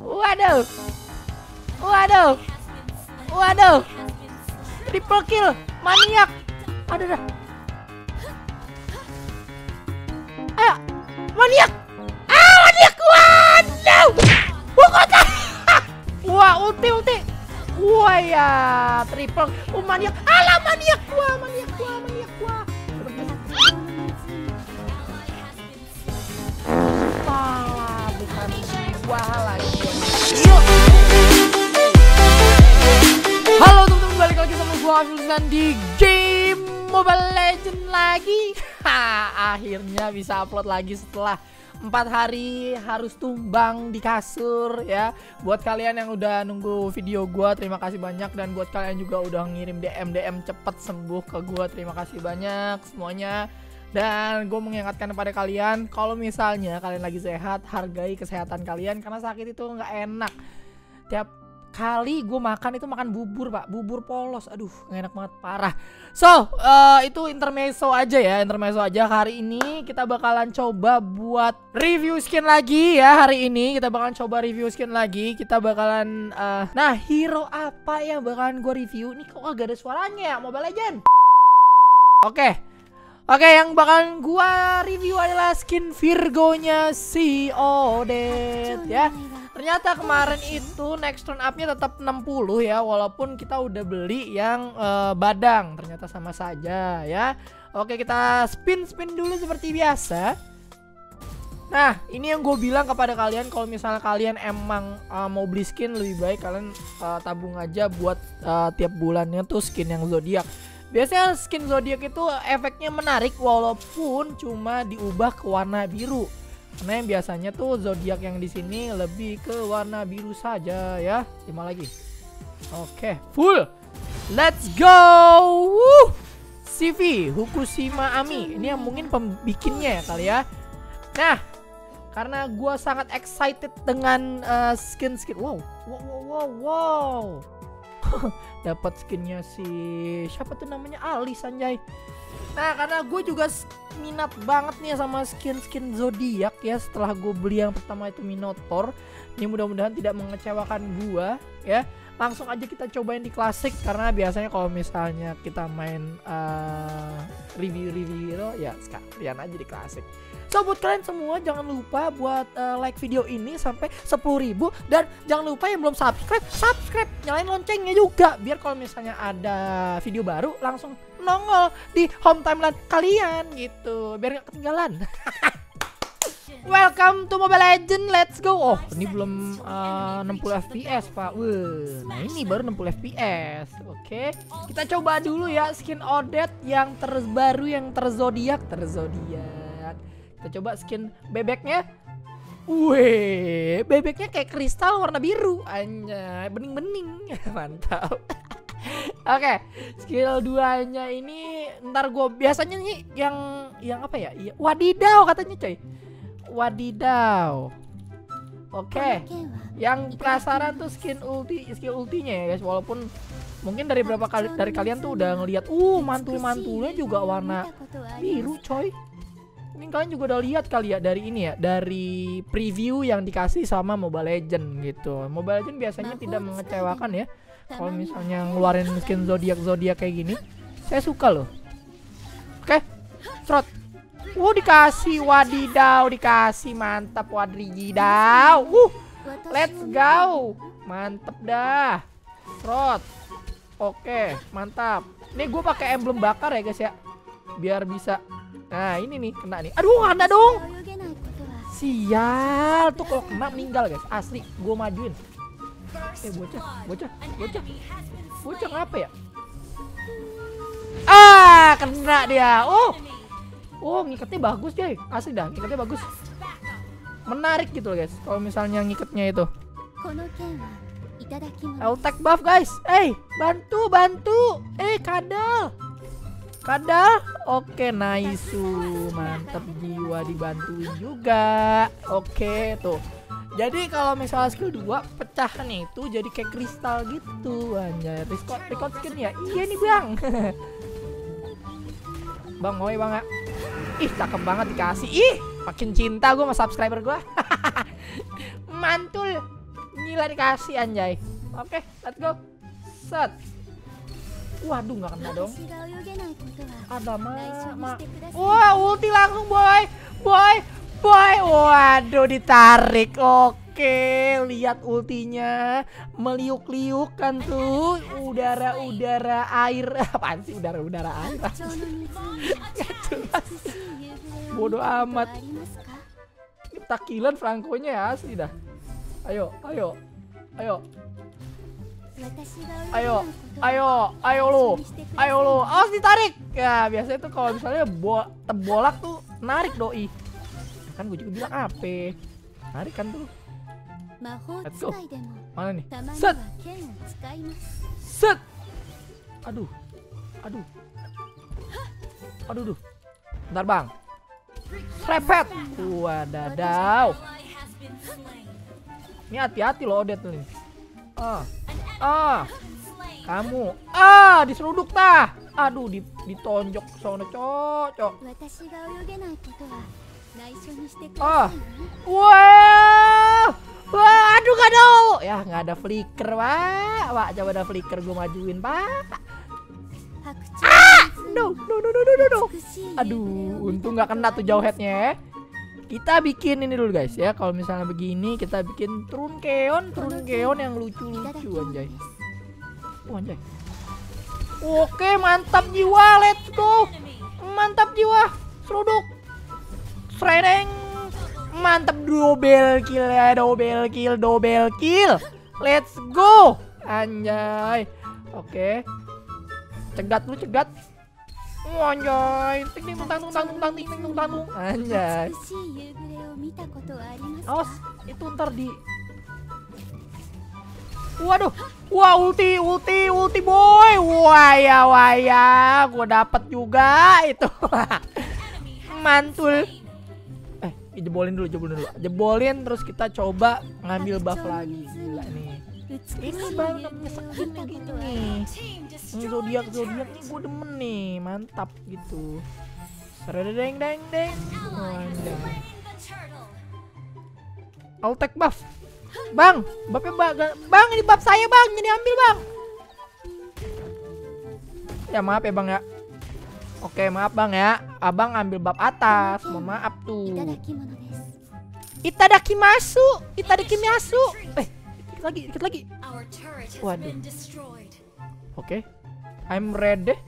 Waduh. Waduh. Waduh. Triple kill. Maniak. Aduh dah. Ayo. Maniak. Ah, maniak. Waduh. Wah, Wah, ulti ulti. Wah ya, triple. Oh, maniak. Alah, maniak gua, maniak gua, maniak gua. Afilzan di game Mobile Legend lagi. Ha, akhirnya bisa upload lagi setelah empat hari harus tumbang di kasur ya. Buat kalian yang udah nunggu video gua, terima kasih banyak dan buat kalian juga udah ngirim DM DM cepet sembuh ke gua, terima kasih banyak semuanya. Dan gue mengingatkan kepada kalian, kalau misalnya kalian lagi sehat, hargai kesehatan kalian karena sakit itu nggak enak. Tiap kali gue makan itu makan bubur pak, bubur polos, aduh nggak enak banget parah. So uh, itu intermezzo aja ya, intermezzo aja. Hari ini kita bakalan coba buat review skin lagi ya. Hari ini kita bakalan coba review skin lagi. Kita bakalan, uh, nah hero apa yang bakalan gue review? Ini kok gak ada suaranya ya, Mobile Legend. Oke. Oke, yang bakalan gua review adalah skin Virgo-nya si Odet ya. Ternyata kemarin itu next turn up-nya tetap 60 ya, walaupun kita udah beli yang uh, badang. Ternyata sama saja ya. Oke, kita spin-spin dulu seperti biasa. Nah, ini yang gue bilang kepada kalian kalau misalnya kalian emang uh, mau beli skin lebih baik kalian uh, tabung aja buat uh, tiap bulannya tuh skin yang zodiak. Biasanya skin zodiak itu efeknya menarik walaupun cuma diubah ke warna biru. Karena yang biasanya tuh zodiak yang di sini lebih ke warna biru saja ya. Lima lagi. Oke, full. Let's go. Woo! CV Hukushima Ami. Ini yang mungkin pembikinnya ya kali ya. Nah, karena gue sangat excited dengan uh, skin-skin. Wow, wow, wow, wow, wow dapat skinnya si siapa tuh namanya Ali Sanjay nah karena gue juga minat banget nih sama skin-skin zodiak ya. Setelah gue beli yang pertama itu Minotaur ini mudah-mudahan tidak mengecewakan gue ya. Langsung aja kita cobain di klasik karena biasanya kalau misalnya kita main uh, review-review gitu ya sekalian aja di klasik. So buat kalian semua jangan lupa buat uh, like video ini sampai 10.000 dan jangan lupa yang belum subscribe, subscribe, nyalain loncengnya juga biar kalau misalnya ada video baru langsung nongol di home timeline kalian gitu, biar gak ketinggalan. Welcome to Mobile Legend, let's go. Oh, ini belum uh, 60 FPS, Pak. Wah, nah ini baru 60 FPS. Oke. Kita coba dulu ya skin Odet yang terbaru yang terzodiak, terzodiak. Kita coba skin bebeknya. Wih, bebeknya kayak kristal warna biru. Anjay, bening-bening. Mantap. Oke, skill duanya ini ntar gue biasanya nih yang yang apa ya? Wadidaw katanya coy. Wadidaw. Oke. Yang penasaran tuh skin ulti, skill ultinya ya guys. Walaupun mungkin dari berapa kali dari kalian tuh udah ngelihat, uh mantul-mantulnya juga warna biru coy. Ini kalian juga udah lihat kali ya dari ini ya, dari preview yang dikasih sama Mobile Legend gitu. Mobile Legend biasanya tidak mengecewakan ya. Kalau misalnya ngeluarin skin zodiak zodiak kayak gini, saya suka loh. Oke, serot. Uh dikasih wadidaw, dikasih mantap wadidaw. Uh, let's go, mantep dah. Serot. Oke, mantap. Nih gue pakai emblem bakar ya guys ya, biar bisa Nah ini nih kena nih Aduh kena dong Sial Tuh kalau kena meninggal guys Asli gue majuin Eh bocah Bocah Bocah. Bocah ngapa ya? Ah kena dia. Oh. Oh ngiketnya bagus deh Asli dah ngiketnya bagus. Menarik gitu loh guys Kalau misalnya ngiketnya itu. Attack buff guys. Eh hey, bantu bantu. Eh kadal. Kadal? Oke nice. Mantap jiwa dibantuin juga. Oke tuh jadi kalau misalnya skill 2 nih itu jadi kayak kristal gitu anjay. Record record skin ya. Iya nih, Bang. bang, oi Bang. Ih, cakep banget dikasih. Ih, makin cinta gue sama subscriber gue. Mantul. Gila dikasih anjay. Oke, okay, let's go. Set. Waduh, nggak kena dong. Ada mah. ma. Wah, ulti langsung, boy. Boy, boy. Waduh, ditarik. Oke, lihat ultinya meliuk-liuk kan tuh. Udara-udara air. Apaan sih udara-udara air? Bodoh amat. Takilan Frankonya ya asli dah. Ayo, ayo. Ayo. Ayo, ayo, ayo lo, ayo lo, awas ditarik. Ya biasanya tuh kalau misalnya bo tebolak tuh narik doi kan gue juga bilang apa Tarik kan dulu Let's go. Mana nih? Set. Set. Aduh. Aduh. Aduh duh. Bentar bang. Repet Wadadaw Ini hati-hati loh Odette nih. Ah. Ah. Kamu. Ah diseruduk tah. Aduh ditonjok sono cocok. Ah. Oh. Wow. Wah, aduh gak ada. Ya, nggak ada flicker, Pak. Pak, coba ada flicker gue majuin, Pak. Ah! No, no, no, no, no, no, no. Aduh, untung nggak kena tuh jauh headnya. Ya. Kita bikin ini dulu guys ya. Kalau misalnya begini, kita bikin trunkeon, keon, keon yang lucu-lucu anjay. Oh, anjay. Oke, mantap jiwa. Let's go. Mantap jiwa. Seruduk. Freneng Mantep double kill ya Double kill Double kill. Let's go. Anjay. Oke. Okay. Cegat lu cegat. Anjay. Ting ting tung tang tung tang tung ting ting tung tang. Tung Anjay. Oh, Itu ntar di Waduh, wah ulti, ulti, ulti boy, Waya waya. Gue dapet juga itu, mantul jebolin dulu jebolin dulu. Jebolin terus kita coba ngambil buff lagi. Gila nih. Ini banget nyesekin gitu nih gitu, gitu nih. zodiak zodiak nih gue demen nih. Mantap gitu. Seredeng deng deng. All tech buff. Bang, buffnya bang, bang ini buff saya bang, jadi ambil bang. Ya maaf ya bang ya, Oke, maaf bang ya. Abang ambil bab atas. Mohon maaf tuh. Itadaki masuk. Itadaki masuk. Eh, dikit lagi, dikit lagi. Waduh. Oke. Okay. I'm ready.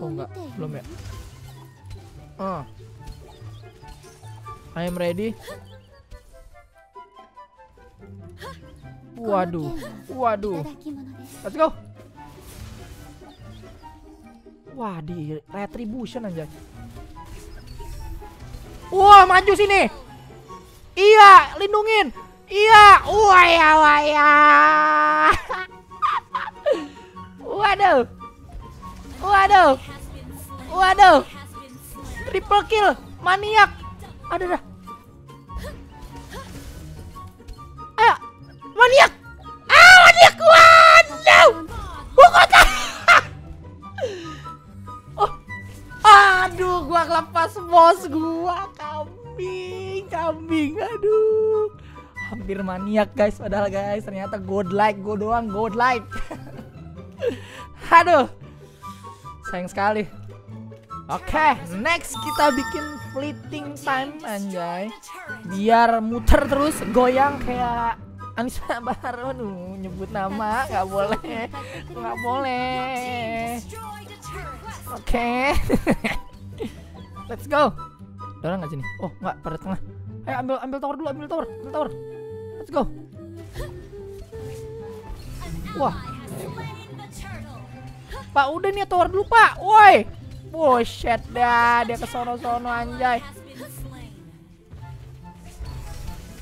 Oh enggak, belum ya. Oh. I'm ready. Waduh, waduh. Let's go. Wah, di retribution anjay. Wah, maju sini. Iya, lindungin. Iya, wah ya, wah ya. Waduh. Waduh. Waduh. Triple kill, maniak. Ada dah. Aduh, gua kelepas bos gua kambing, kambing. Aduh. Hampir maniak guys, padahal guys ternyata godlike gua doang godlike. Aduh. Sayang sekali. Oke, next kita bikin fleeting time anjay. Biar muter terus goyang kayak Anissa Bahar Aduh, nyebut nama nggak boleh. Nggak boleh. Oke. Let's go. Ada orang nggak sini? Oh, nggak pada tengah. Ayo ambil ambil tower dulu, ambil tower, ambil tower. Let's go. Wah, Pak udah nih tower dulu, Pak. Woi. Bullshit dah, dia ke sono-sono anjay.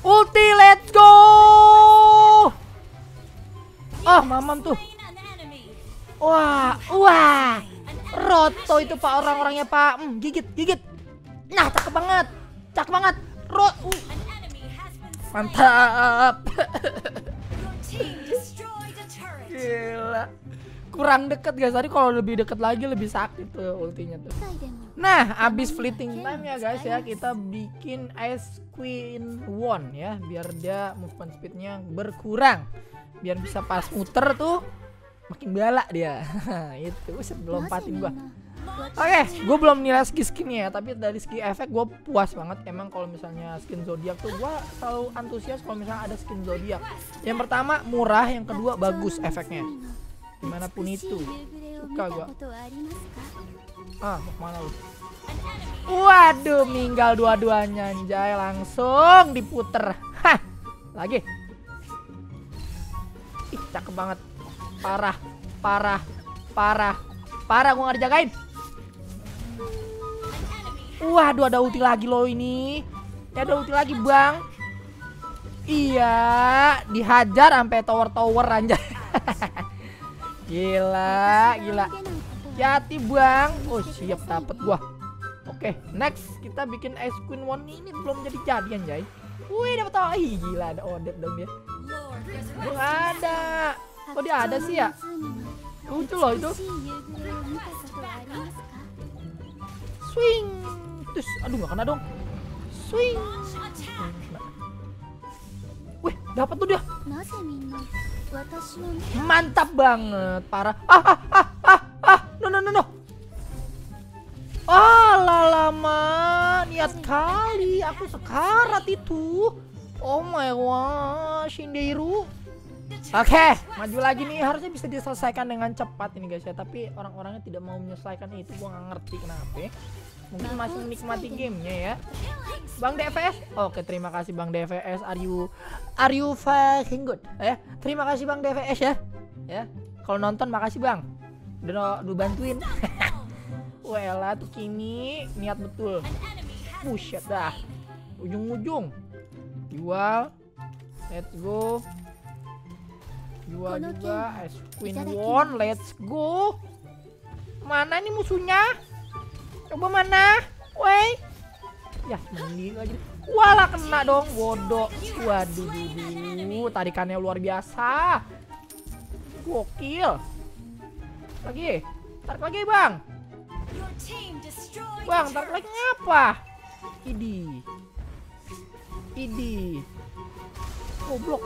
Ulti, let's go. Oh, mamam tuh. Wah, wah. Roto itu pak orang-orangnya pak. Hmm, Gigit, gigit. Nah cakep banget. Cakep banget. Rot uh. Mantap. Gila. Kurang deket guys. Tadi kalau lebih deket lagi lebih sakit tuh ultinya tuh. Nah abis fleeting time ya guys ya kita bikin ice queen one ya biar dia movement speednya berkurang. Biar bisa pas muter tuh makin bala dia. Itu buset lompatin gua. Oke okay, gua belum nilai skin skinnya ya, tapi dari segi efek gua puas banget. Emang kalau misalnya skin zodiak tuh gua selalu antusias kalau misalnya ada skin zodiak. Yang pertama murah yang kedua bagus efeknya. Gimana pun itu. Suka gua. Ah mau ke mana lu? Waduh minggal dua-duanya anjay. Langsung diputer. Hah lagi. Ih cakep banget. Parah, parah, parah, parah gua nggak dijagain. Waduh, ada ulti lagi loh ini. Ya ada ulti lagi, Bang. Iya, dihajar sampai tower-tower anjay. gila, gila. Hati bang. Oh siap dapet gua. Oke, next kita bikin Ice Queen One ini belum jadi jadian jay. Wih dapat tahu. Ih gila ada Odet dong dia. Belum ada. Kok dia ada sih ya? Lucu loh itu. Swing. Terus, aduh nggak kena dong. Swing. Wih, dapat tuh dia. Mantap banget, parah. Ah, ah, ah, ah, ah. No, no, no, no. Alah lama, niat kali aku sekarat itu. Oh my gosh, Shindeiru. Oke, maju lagi nih. Harusnya bisa diselesaikan dengan cepat ini guys ya. Tapi orang-orangnya tidak mau menyelesaikan itu. Gua nggak ngerti kenapa. Mungkin masih menikmati gamenya ya. Bang DVS. Oke, terima kasih Bang DVS. Are you are you fucking good? Ya, terima kasih Bang DVS ya. Ya. Kalau nonton makasih Bang. Udah udah bantuin. Wela tuh Kimi niat betul. Buset dah. Ujung-ujung. Jual. Let's go. Jual juga Ice Queen One. Let's go. Mana ini musuhnya? Coba mana? Woi. Ya, mending aja. Walah kena dong, bodoh. Waduh. Tarikannya luar biasa. Gokil. Lagi. Tarik lagi, Bang. Bang, tarik lagi ngapa? Idi. Idi goblok.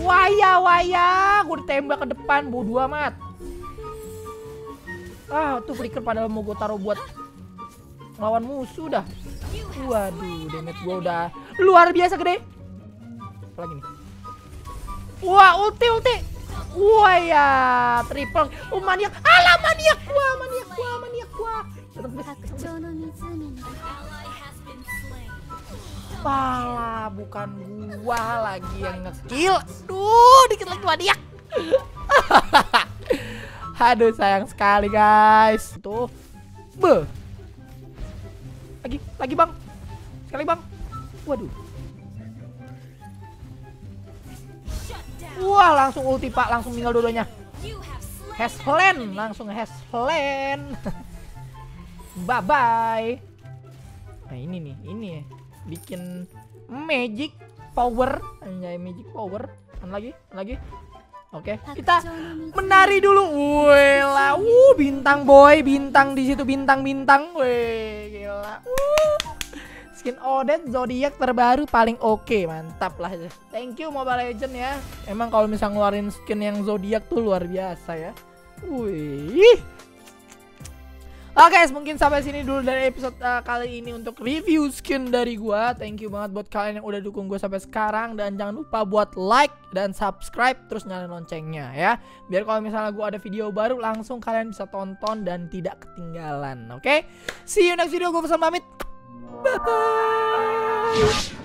Waya, waya. Gue ditembak ke depan, bodoh amat. Ah, tuh flicker padahal mau gue taruh buat lawan musuh dah. Waduh, damage gue udah luar biasa gede. Apa lagi nih? Wah, ulti, ulti. Wah ya, triple. Oh, maniak. Alah, maniak gua, maniak gua, maniak gua. Pala, bukan gua lagi yang ngekill. Duh, dikit lagi maniak. Aduh, sayang sekali guys. Tuh. Be. Lagi, lagi bang. Sekali bang. Waduh. Wah, langsung ulti pak, langsung tinggal dua-duanya. Langsung Haslen. bye bye. Nah ini nih, ini ya bikin magic power anjay magic power kan lagi An lagi Oke, okay. kita menari dulu. Wih, lah, uh, bintang boy, bintang di situ, bintang bintang. Wih, gila. Uh. Skin Odet zodiak terbaru paling oke, okay. mantap lah. Ya. Thank you Mobile Legend ya. Emang kalau misal ngeluarin skin yang zodiak tuh luar biasa ya. Wih. Oke guys, mungkin sampai sini dulu dari episode uh, kali ini untuk review skin dari gua. Thank you banget buat kalian yang udah dukung gua sampai sekarang dan jangan lupa buat like dan subscribe terus nyalain loncengnya ya. Biar kalau misalnya gua ada video baru langsung kalian bisa tonton dan tidak ketinggalan. Oke? See you next video. Gua pesan pamit. Bye bye.